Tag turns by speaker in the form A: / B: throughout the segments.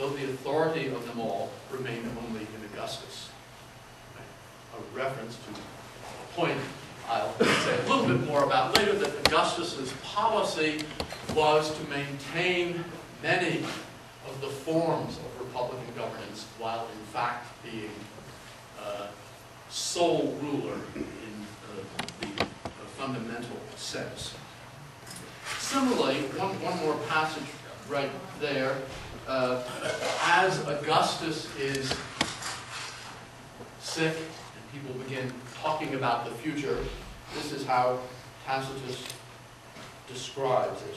A: though the authority of them all remained only in Augustus. A reference to a point I'll say a little bit more about later, that Augustus's policy was to maintain many of the forms of republican governance while in fact being uh, sole ruler in uh, the, the fundamental sense. Similarly, one, one more passage right there. Uh, as Augustus is sick and people begin talking about the future, this is how Tacitus describes it,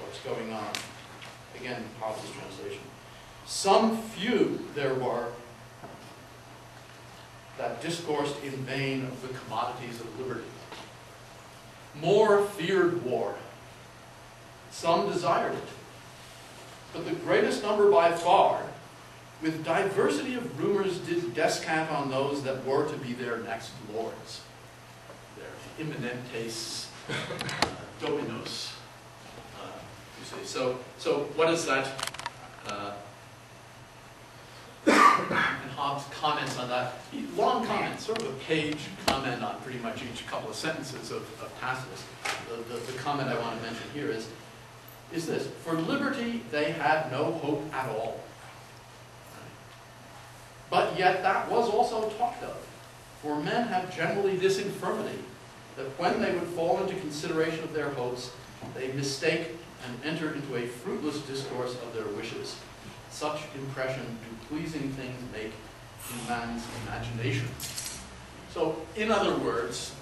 A: what's going on. Again, Paul's translation. Some few there were that discoursed in vain of the commodities of liberty. More feared war. Some desired it. But the greatest number by far, with diversity of rumors, did descant on those that were to be their next lords. Their imminentes uh, dominos. Uh, you see. So, so what is that? Uh, and Hobbes comments on that. Long comment, sort of a page comment on pretty much each couple of sentences of, of. The, the, the comment I want to mention here is, is this, for liberty they had no hope at all. But yet that was also talked of. For men have generally this infirmity, that when they would fall into consideration of their hopes, they mistake and enter into a fruitless discourse of their wishes. Such impression do pleasing things make in man's imagination. So, in other words,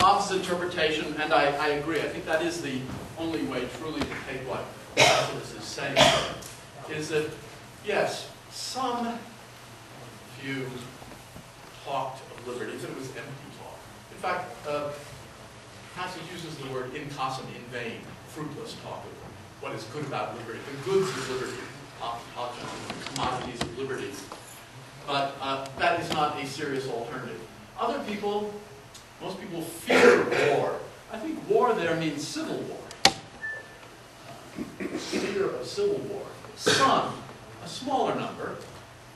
A: Hobbes' interpretation, and I, I agree, I think that is the only way truly to take what Lazarus is saying, is that, yes, some few talked of liberty, but it was empty talk. In fact, uh, passage uses the word incassum, in vain, fruitless talk of what is good about liberty, the goods of liberty, commodities of liberty. But uh, that is not a serious alternative. Other people, most people fear war. I think war there means civil war. Fear of civil war. Some, a smaller number,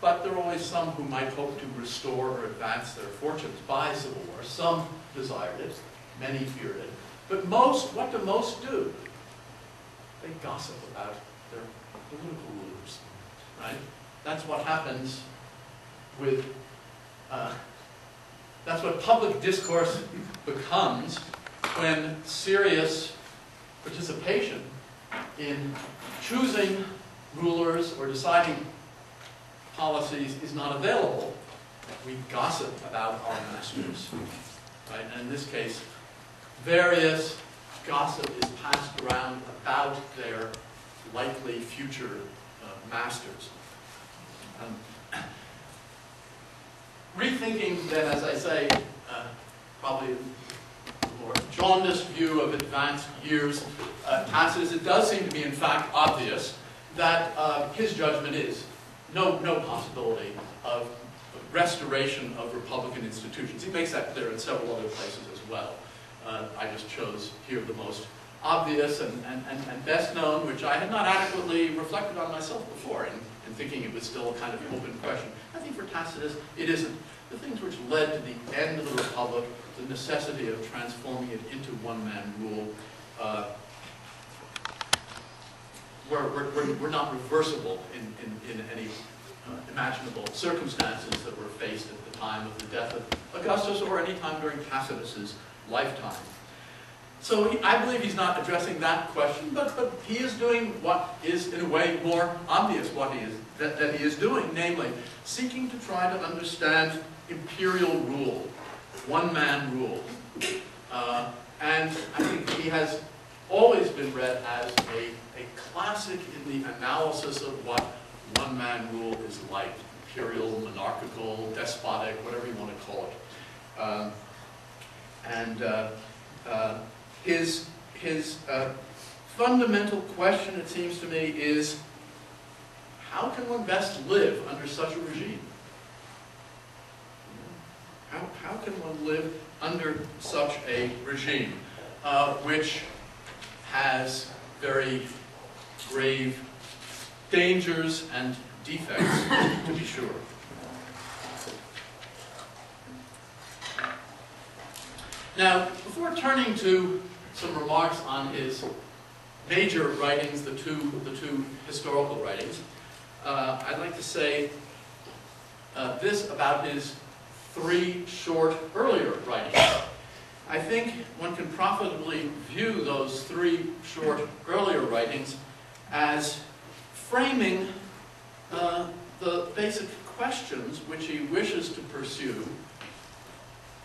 A: but there are always some who might hope to restore or advance their fortunes by civil war. Some desired it, many feared it. But most, what do most do? They gossip about their political rulers, right? That's what happens with, what public discourse becomes when serious participation in choosing rulers or deciding policies is not available. We gossip about our masters, right? And in this case, various gossip is passed around about their likely future uh, masters. Um, rethinking then, as I say, uh, probably more jaundiced view of advanced years, uh, Tacitus, it does seem to be in fact obvious that uh, his judgment is no, no possibility of restoration of Republican institutions. He makes that clear in several other places as well. Uh, I just chose here the most obvious and, and, and, best known, which I had not adequately reflected on myself before thinking it was still a kind of open question. I think for Tacitus, it isn't. The things which led to the end of the Republic, the necessity of transforming it into one-man rule, uh, were, were, were, not reversible in, in, in any uh, imaginable circumstances that were faced at the time of the death of Augustus or any time during Tacitus's lifetime. So he, I believe he's not addressing that question, but, but he is doing what is, in a way, more obvious what he is, that, that he is doing, namely, seeking to try to understand imperial rule, one-man rule. Uh, and I think he has always been read as a, a classic in the analysis of what one-man rule is like, imperial, monarchical, despotic, whatever you want to call it. Um, and uh, uh, his, his uh, fundamental question, it seems to me, is how can one best live under such a regime? How, how can one live under such a regime, uh, which has very grave dangers and defects, to be sure. Now, before turning to some remarks on his major writings, the two, the two historical writings, uh, I'd like to say uh, this about his three short earlier writings. I think one can profitably view those three short earlier writings as framing uh, the basic questions which he wishes to pursue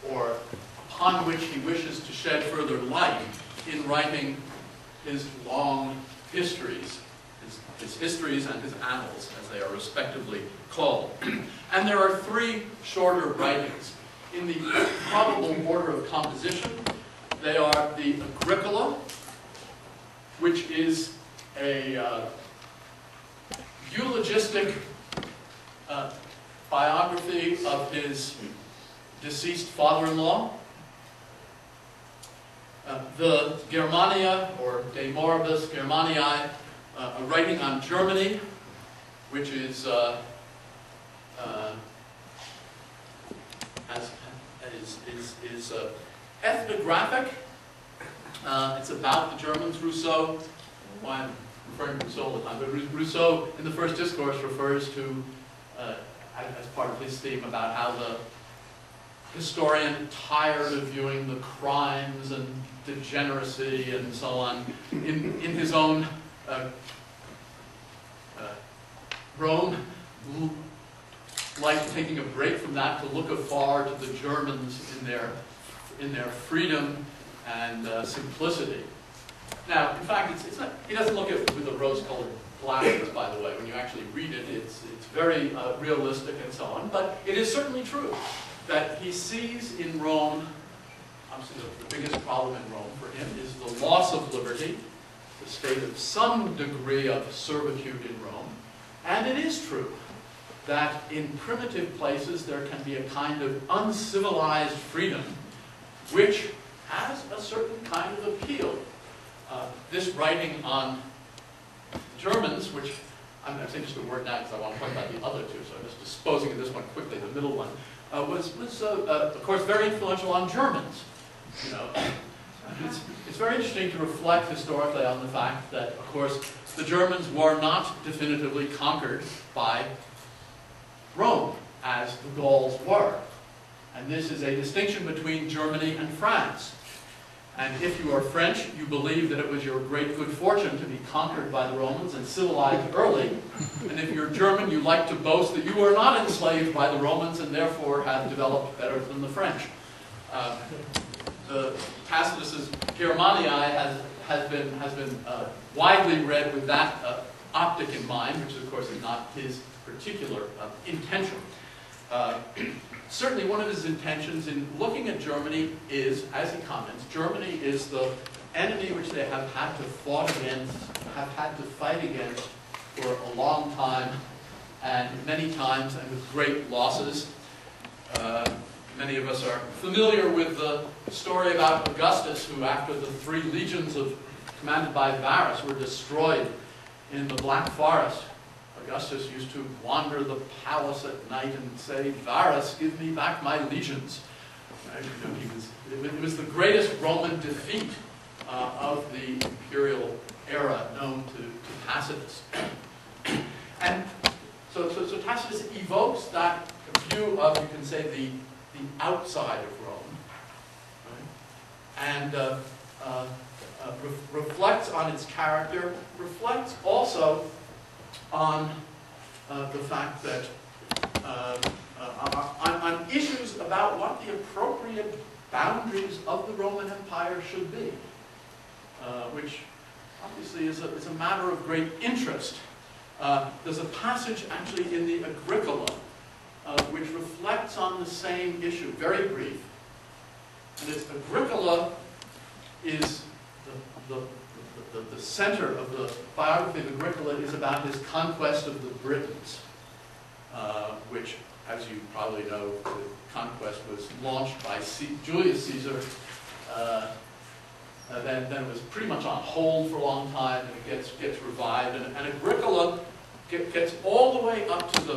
A: or upon which he wishes to shed further light in writing his long histories, his, his histories and his annals, as they are respectively called. and there are three shorter writings. In the probable order of composition, they are the Agricola, which is a uh, eulogistic uh, biography of his deceased father-in-law, uh, the Germania, or De Moribus Germaniae, uh, a writing on Germany, which is, uh, uh has, is, is, is uh, ethnographic. it's about the Germans. Rousseau, why I'm referring to Rousseau all the time, but Rousseau in the first discourse refers to, as part of his theme, about how the historian tired of viewing the crimes and degeneracy and so on in, in his own uh, uh, Rome, like taking a break from that to look afar to the Germans in their, in their freedom and uh, simplicity. Now, in fact, it's, it's not, he doesn't look at it with the rose-colored glasses, by the way. When you actually read it, it's, it's very uh, realistic and so on. But it is certainly true that he sees in Rome, obviously the, biggest problem in Rome for him is the loss of liberty, the state of some degree of servitude in Rome. And it is true that in primitive places there can be a kind of uncivilized freedom which has a certain kind of appeal. Uh, this writing on Germans, which I'm saying just a word now because I want to talk about the other two, so I'm just disposing of this one quickly, the middle one uh, was, was uh, uh, of course, very influential on Germans. You know, it's, it's very interesting to reflect historically on the fact that, of course, the Germans were not definitively conquered by Rome, as the Gauls were. And this is a distinction between Germany and France. And if you are French, you believe that it was your great good fortune to be conquered by the Romans and civilized early. And if you're German, you like to boast that you were not enslaved by the Romans and therefore have developed better than the French. Uh, the Tacitus's Germaniae has, has been, has been uh, widely read with that uh, optic in mind, which of course is not his particular uh, intention. Uh, certainly one of his intentions in looking at Germany is, as he comments, Germany is the enemy which they have had to fought against, have had to fight against for a long time, and many times, and with great losses. Uh, many of us are familiar with the story about Augustus, who after the three legions of, commanded by Varus were destroyed in the Black Forest, Augustus used to wander the palace at night and say, Varus, give me back my legions. Right? You know, he was, it was the greatest Roman defeat uh, of the imperial era known to, to Tacitus. and so, so, so Tacitus evokes that view of, you can say, the, the outside of Rome, right? and uh, uh, uh, re reflects on its character, reflects also on uh, the fact that uh, uh, on, on, issues about what the appropriate boundaries of the Roman Empire should be, uh, which obviously is a, is a matter of great interest. Uh, there's a passage actually in the Agricola uh, which reflects on the same issue, very brief. And it's Agricola is the, the the, the center of the biography of Agricola is about his conquest of the Britons, uh, which, as you probably know, the conquest was launched by C Julius Caesar. Uh, uh, then, then was pretty much on hold for a long time, and it gets, gets revived. And, and Agricola get- gets all the way up to the